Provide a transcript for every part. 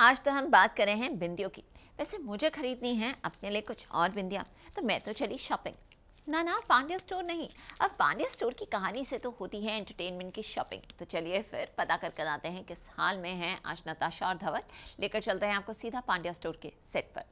आज तो हम बात कर रहे हैं बिंदियों की। वैसे मुझे खरीदनी है, अपने लिए कुछ और बिंदियाँ। तो मैं तो चली शॉपिंग ना ना, पांड्या स्टोर नहीं। अब पांड्या स्टोर की कहानी से तो होती है एंटरटेनमेंट की शॉपिंग तो चलिए फिर पता कर कर आते हैं किस हाल में हैं आज नताशा और धवल। लेकर चलते हैं आपको सीधा पांड्या स्टोर के सेट पर।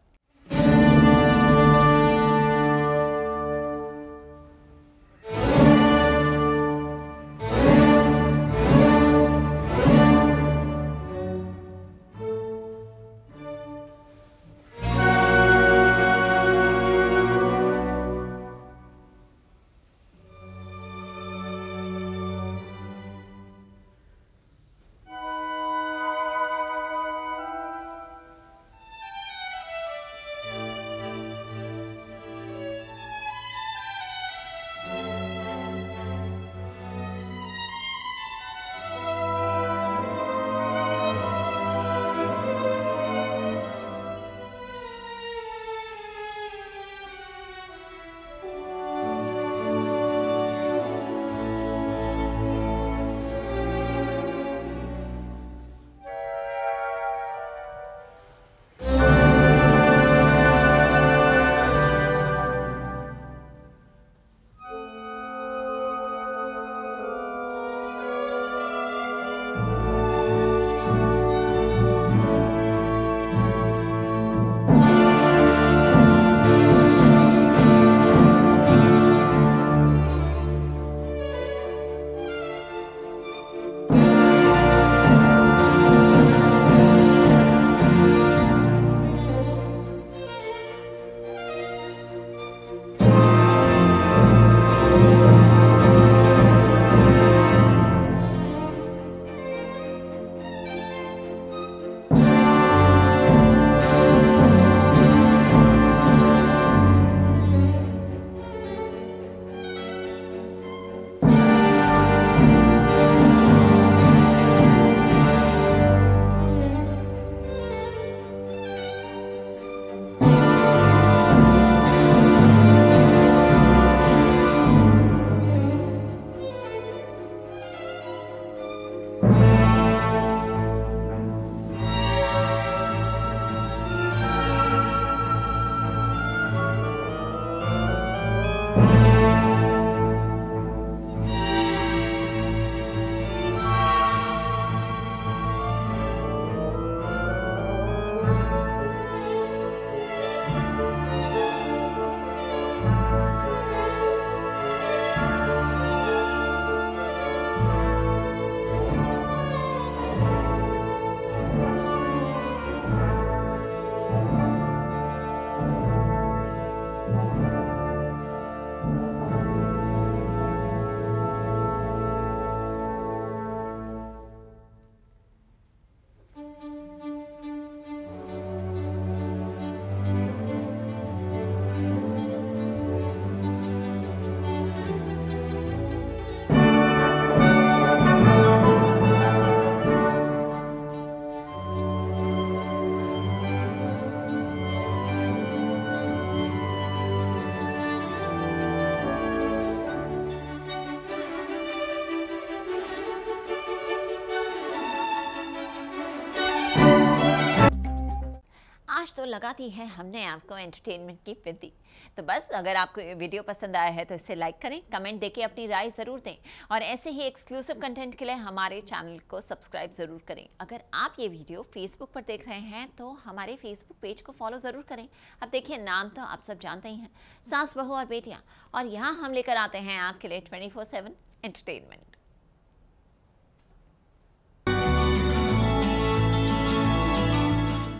तो लगा दी है हमने आपको एंटरटेनमेंट की विधि। तो बस अगर आपको ये वीडियो पसंद आया है तो इसे लाइक करें कमेंट देके अपनी राय ज़रूर दें। और ऐसे ही एक्सक्लूसिव कंटेंट के लिए हमारे चैनल को सब्सक्राइब ज़रूर करें। अगर आप ये वीडियो फेसबुक पर देख रहे हैं तो हमारे फेसबुक पेज को फॉलो ज़रूर करें। अब देखिए, नाम तो आप सब जानते ही हैं। सास, बहू और बेटियाँ। और यहाँ हम लेकर आते हैं आपके लिए ट्वेंटी फोर सेवन एंटरटेनमेंट